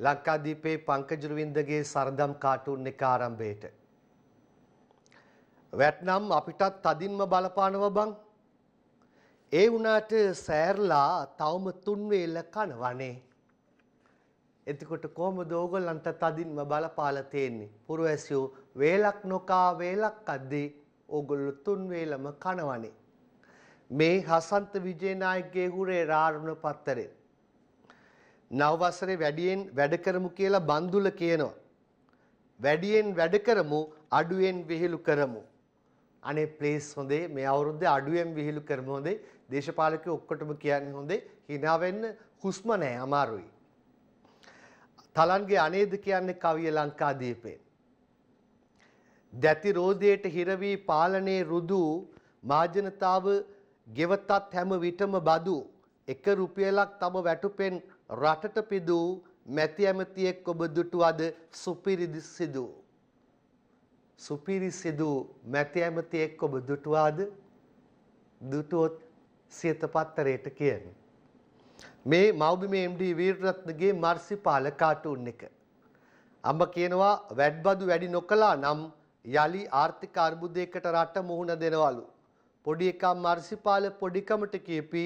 ලංකාදීපේ පංකජරුවින්දගේ සරදම් cartoon එක ආරම්භයට. වැට්නම් අපිටත් තදින්ම බලපානව බං. ඒ වුණාට සෑර්ලා තවම තුන්වේල කනවනේ. එතිකොට කොහොමද ඕගොල්ලන්ට තදින්ම බලපාලා තියෙන්නේ? පුරවැසියෝ වේලක් නොකා වේලක් අද්දී ඕගොල්ලෝ තුන්වේලම කනවනේ. මේ හසන්ත විජේනායකගේ හුරේ රාරුණ පත්තරේ නව වසරේ වැඩියෙන් වැඩ කරමු කියලා බන්දුල කියනවා. වැඩියෙන් වැඩ කරමු අඩුවෙන් විහිළු කරමු. අනේ ප්ලේස් හොඳේ මේ අවුරුද්දේ අඩුවෙන් විහිළු කරමු හොඳේ. දේශපාලකයෝ ඔක්කොටම කියන්නේ හොඳේ. hina වෙන්න හුස්ම නැහැ අමාරුයි. තලන්ගේ අනේද කියන්නේ කවිය ලංකාදීපේ. දැති රෝදයට හිර වී පාලනයේ රුදු මාජනතාව ගෙවතත් හැම විටම බදු එක රුපියලක් තම වැටුපෙන් රටට පිදූ මැති ඇමතියෙක් ඔබ දුටුවද සුපිරිදි සිදු. සුපිරි සිදු මැති ඇමතියෙක් ඔබ දුටුවාද දුටුවොත් සියත පත්තරයට කියන. මේ මව්බිමේ MD වීරරත්නගේ මර්සිපාල කාටුන් එක. අම්ම කියනවා වැඩබදු වැඩි නොකලා නම් යලි ආර්ථික අර්බුදයකට රට මුහුණ දෙනවලු. පොඩි එකා මර්සිපාල පොඩිකමට කියපි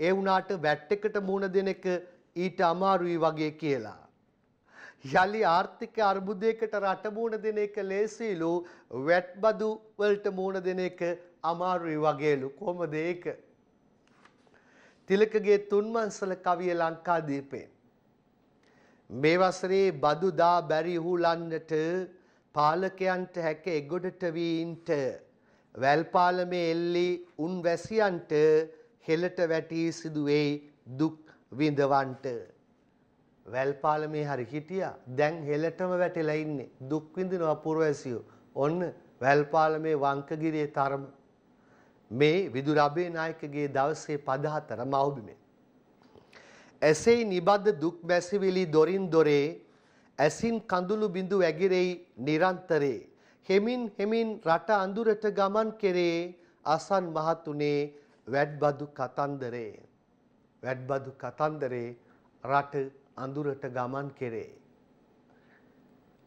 ඒ වුණාට වැට් එකට මුහුණ දෙන එක ඊට අමාරුයි වගේ කියලා. යලි ආර්ථික අර්බුදයකට රට මුහුණ දෙන එක ලේසිලු වැට් බදු වලට මුහුණ දෙන එක අමාරුයි වගේලු කොහොමද ඒක? තිලකගේ තුන්මන්සල කවිය ලංකාදීපේ මේ වසරේ බදු දා බැරි හුලන්නට පාලකයන්ට හැක එගොඩට වීන්ට වැල්පාලමේ එල්ලි උන් වැසියන්ට හෙළට වැටී සිදුවෙයි දුක් විඳවන්ට. වැල්පාලමේ හරි හිටියා. දැන් හෙළටම වැටිලා ඉන්නේ. දුක් විඳිනවා පුරවැසියෝ. ඔන්න වැල්පාලමේ වංකගිරියේ තරම. මේ විදුර අබේනායකගේ දවසේ පද හතර මව්බිමේ. එසේ නිබද්ද දුක් බැසිවිලි දොරින් දොරේ ඇසින් කඳුළු බිඳු ඇගිරෙයි නිරන්තරේ. හෙමින් හෙමින් රට අඳුරට ගමන් කෙරේ අසන් මහතුනේ වැඩබදු කතන්දරේ. වැඩබදු කතන්දරේ රට අඳුරට ගමන් කෙරේ.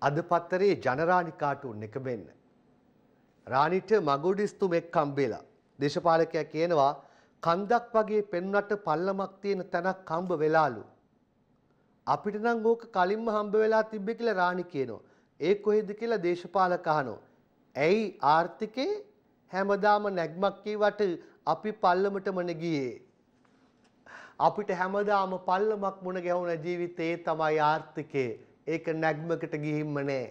අද පත්තරේ ජනරාණි කාටුන් එක මෙන්න රාණිට මගුඩිස්තුමෙක් කම්බෙලා දේශපාලකයා කියනවා කන්දක් වගේ පෙන්වන්නට පල්ලමක් තියෙන තැනක් හම්බ වෙලාලු. අපිට නම් ඕක කලින්ම හම්බ වෙලා තිබ්බේ කියලා රාණි කියනවා. ඒ කොහෙද කියලා දේශපාලක අහනවා. ඇයි ආර්ථිකේ හැමදාම නැග්මක් කීවට අපි පල්ලමටම ගියේ. අපිට හැමදාම පල්ලමක් මුණ ගැහුණ ජීවිතේ තමයි ආර්ථිකේ. ඒක නැග්මකට ගිහින්ම නෑ.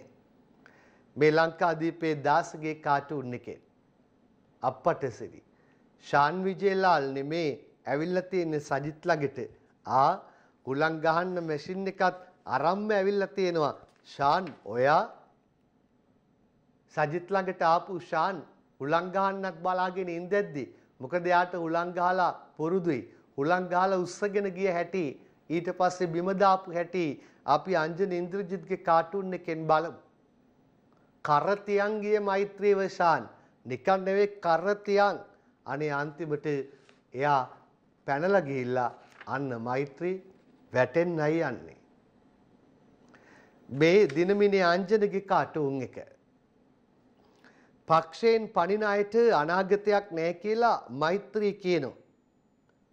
මේ ලංකාදීපේ දාසගේ කාටුන් එකේ. අප්පට සිරි. ශාන් විජේලාල් නෙමේ ඇවිල්ලා තියෙන්නේ සජිත් ළඟට. ආ හුලං ගහන්න මැෂින් එකත් අරම්ම ඇවිල්ලා තියෙනවා. ෂාන් ඔයා සජිත් ළඟට ආපු ෂාන් හුලං ගහන්නත් බලාගෙන ඉඳද්දි මොකද යාට හුලං ගහලා පුරුදුයි හුලං ගහලා උස්සගෙන ගිය හැටි. ඊට පස්සේ බිම දාපු හැටි. අපි අංජන ඉන්ද්‍රජිත්ගේ කාටුන් එකෙන් බලමු. කරතියන් ගිය මෛත්‍රීව ෂාන් නිකන් නෙවෙයි කරතියන්. අනේ අන්තිමට එයා පැනලා ගිහිල්ලා අන්න මෛත්‍රී වැටෙන්නයි යන්නේ. මේ දිනමිනේ අංජනගේ කාටුන් එක. පක්ෂයෙන් පණින අයට අනාගතයක් නෑ කියලා මෛත්‍රී කියනවා.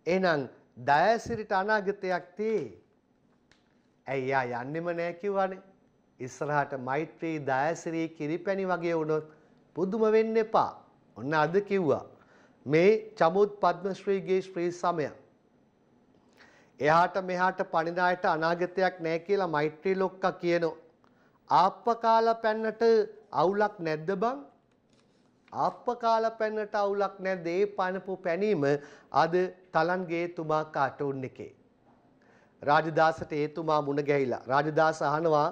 එහෙනම් දයසිරිට අනාගතයක් තේ. ඇයි යා යන්නෙම නෑ කිව්වනේ. ඉස්සරහට මෛත්‍රී දයසිරී කිරිපැණි වගේ වුණොත් පුදුම වෙන්න එපා. ඔන්න අද කිව්වා. මේ චමුත් පද්මශ්‍රීගේ ශ්‍රී සමයක්. එහාට මෙහාට පණිදායට අනාගතයක් නෑ කියලා මෛත්‍රී ලොක්කා කියනවා. ආප්ප කාලා පැන්නට අවුලක් නැද්ද බං? ආප්ප කාලා පැන්නට අවුලක් නැද්ද? ඒ පනපු පැනීම අද තලන්ගේ එතුමා කාටුන් එකේ. රාජදාසට එතුමා මුණ ගැහිලා. රාජදාස අහනවා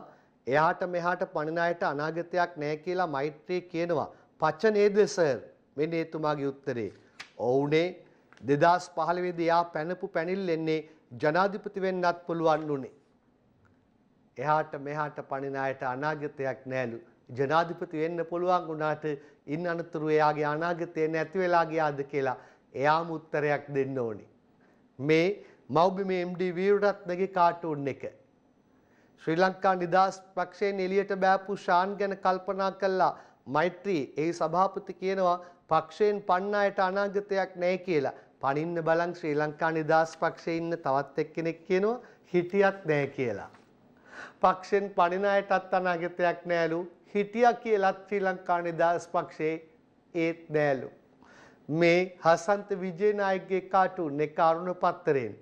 එහාට මෙහාට පණිදායට අනාගතයක් නෑ කියලා මෛත්‍රී කියනවා. පච්ච නේද සර්? මෙන්න එතුමාගේ උත්තරේ. ඔව්නේ 2015 දී යා පැනපු පැනිල්ලෙන්නේ ජනාධිපති වෙන්නත් පුළුවන් උනේ. එහාට මෙහාට පණින අයට අනාගතයක් නෑලු. ජනාධිපති වෙන්න පුළුවන් වුණාට ඉන් අනතුරු එයාගේ අනාගතය නැති වෙලා ගියාද කියලා එයාම උත්තරයක් දෙන්න ඕනේ. මේ මව්බිමේ MD වීරරත්නගේ කාටුන් එක. ශ්‍රී ලංකා නිදහස් පක්ෂයෙන් එළියට බෑපු ශාන් ගැන කල්පනා කළා මෛත්‍රී ඒ සභාපති කියනවා පක්ෂයෙන් පන්නයට අනාගතයක් නැහැ කියලා. පනින්න බලන් ශ්‍රී ලංකා නිදහස් පක්ෂයේ ඉන්න තවත් එක්කෙනෙක් කියනවා හිටියක් නැහැ කියලා. පක්ෂෙන් පනින අයටත් අනාගතයක් නෑලු හිටියා කියලත් ශ්‍රී ලංකා නිදහස් පක්ෂයේ ඒත් නෑලු. මේ හසන්ත විජේනායකගේ කාටුන් එක අරුණ පත්තරයෙන්.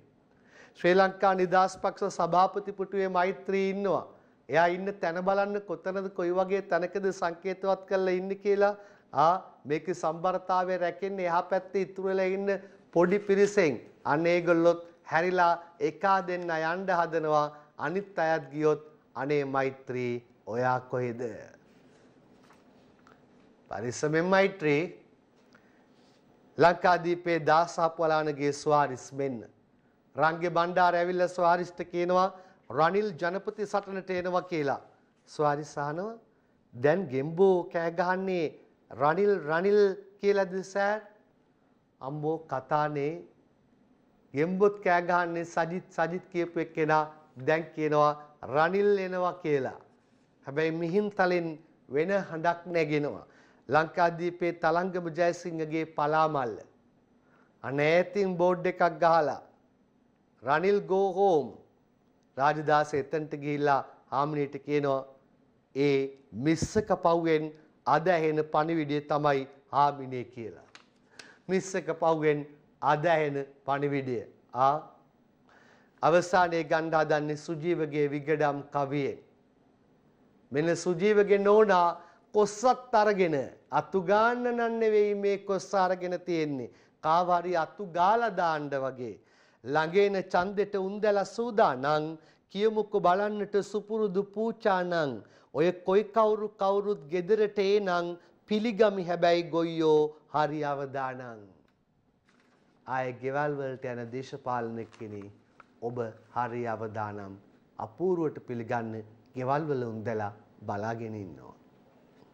ශ්‍රී ලංකා නිදහස් පක්ෂ සභාපති පුටුවේ මෛත්‍රී ඉන්නවා. එයා ඉන්න තැන බලන්න කොතනද කොයි වගේ තැනකද සංකේතවත් කරලා ඉන්නේ කියලා ආ මේකේ සම්බරතාවය රැකෙන්නේ එහා පැත්තේ ඉතුරු වෙලා ඉන්න පොඩි පිරිසෙන් අන්න ඒගොල්ලොත් හැරිලා එකා දෙන්න යන්න හදනවා අනිත් අයත් ගියොත් අනේ මෛත්‍රී ඔයා කොහෙද? පරිස්සමෙන් මෛත්‍රී. ලංකාදීපේ දාසාප්වලානගේ ස්වාරිස් මෙන්න. රංගේ බණ්ඩාර ඇවිල්ලා ස්වාරිස්ට කියනවා රනිල් ජනපති සටනට එනවා කියලා. ස්වාරිස් අහනවා දැන් ගෙම්බෝ කෑ ගහන්නේ රනිල් රනිල් කියලාද සර්? අම්බෝ කතානේ. ගෙම්බොත් කෑ ගහන්නේ සජිත් සජිත් කියපු එක්කෙනා දැන් කියනවා රනිල් එනවා කියලා. හැබැයි මිහින්තලෙන් වෙන හඬක් නැගෙනවා. ලංකාදීපේ තලංගම ජයසිංහගේ පලාමල්ල. අනෑතින් බෝඩ් එකක් ගහලා රනිල් ගෝ හෝම් රාජදාස එතනට ගිහිල්ලා හාමිනේට කියනවා ඒ මිස්සක පව්වෙන් අද ඇහෙන පණිවිඩය තමයි හාමිනේ කියලා. මිස්සක පව්වෙන් අද ඇහෙන පණිවිඩය. ආ අවසානයේ ගන්න හදන්නේ සුජීවගේ විගඩම් කවියෙන්. මෙන්න සුජීවගේ නෝනා කොස්සත් අරගෙන අතු ගන්න නන් නෙවෙයි මේ කොස්ස අරගෙන තියෙන්නේ. කාවාරි අතු ගාලා දාන්න වගේ. ළඟේන ඡන්දෙට උන්දලා සූදානම්. කියමුකෝ බලන්නට සුපුරුදු පූචානම් ඔය කොයි කවුරු කවුරුත් ගෙදරට එනං. පිළිගමි හැබැයි ගොයියෝ හරි අවදානං. ආය ගෙවල් වලට යන දේශපාලන කෙනෙක් ඔබ හරි අවදානම්. අපූර්වට පිළිගන්න ගෙවල් වල උන්දලා බලාගෙන ඉන්නවා.